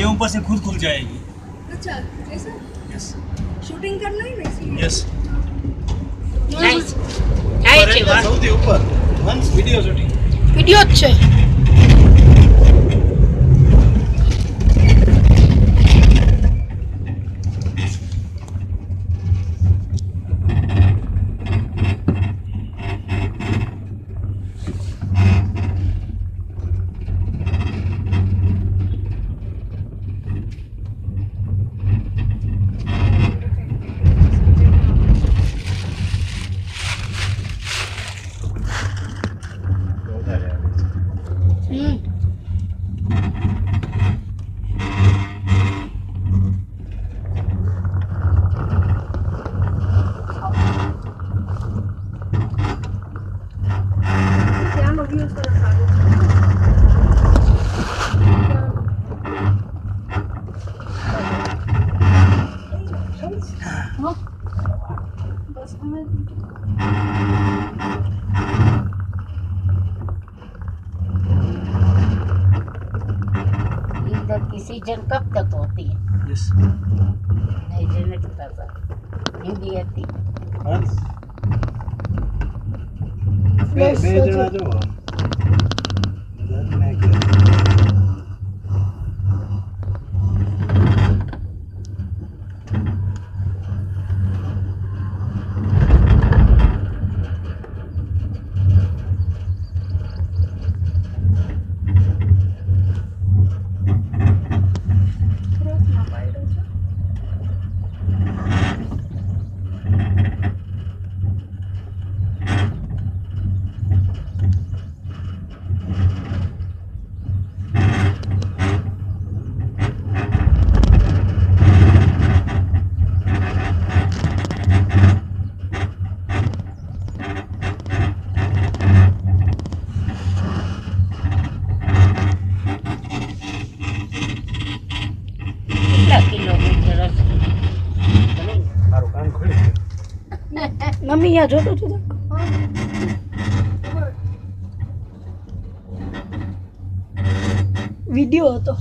ये ऊपर से खुद खुल जाएगी। अच्छा ऐसा यस शूटिंग करना ही नहीं यस नाइस थैंक यू ऊपर। वन वीडियो शूटिंग वीडियो अच्छा। है 嗯。好。你点了绿色的啥？嗯，什么？डिसीज़न कब तक होती है? नहीं हिंदी आती है। અહીંયા જોતો તો વીડિયો હતો.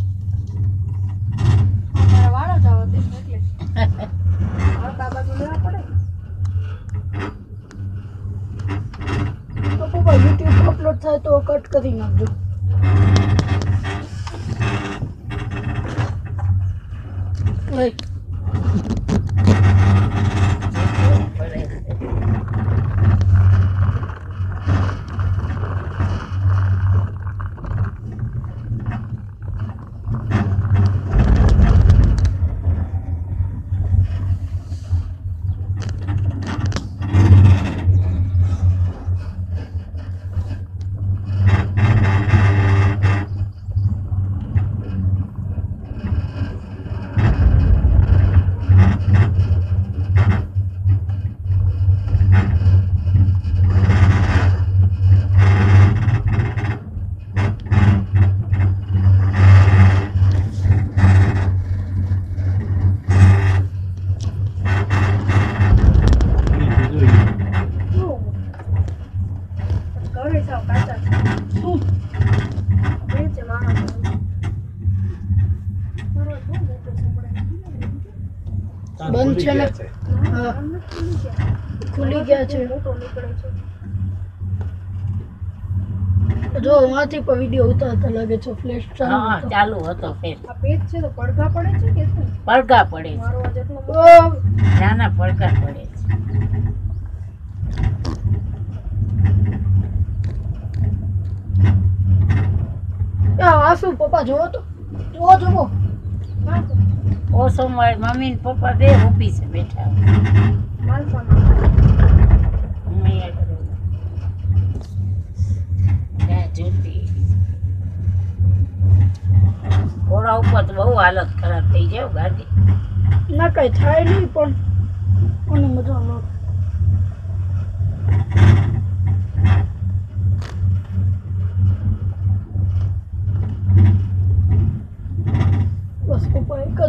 યુટ્યુબ અપલોડ થાય તો કટ કરી નાખજો. ઓય, શું માણસ મોટો બંધ છે. ને? ખુલી ગયા જો વાંચી પણ વીડિયો ઉતારતા લાગે છે ફ્લેશ હા ચાલુ હતો. ફેર આ પેજ છે તો પડઘા પડે છે કે શું? પડઘા પડે છે. મારો નાના પડઘા પડે છે. આ શું પપ્પા જોવો તો? જોવો જોવો. ઓછો મારી મમ્મી ને પપ્પા બે બેઠા. કરું. ત્યાં જોતી ઘોડા ઉપર તો બહુ હાલત ખરાબ થઈ જાય ગાડી. ના કઈ થાય નહીં પણ મને મજા આવે.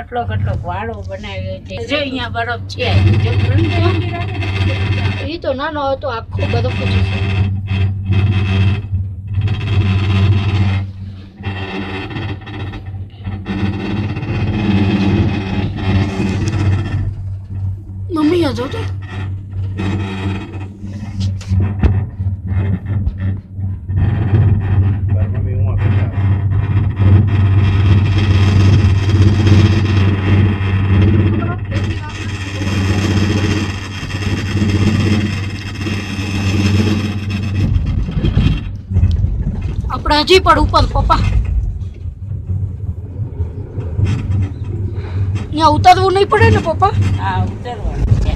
આટલો કેટલો વાળો બનાવ્યો છે. જો અહીંયા બરફ છે એ તો નાનો હતો, આખો બધો જ મમ્મી, આ જો તો ઘરમાં બી હું આપી આપણે હજી પણ ઉપર પપ્પા અહીંયા ઉતરવું નહીં પડે ને પપ્પા હા ઉતરવાનું છે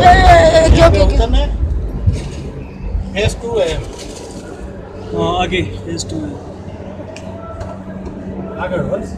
એ, એ, એ, ગયો, ગયો, ગયો. ઉતરને ફેસ ટુ હે हाँ आगे फेज टू है આગળ વધ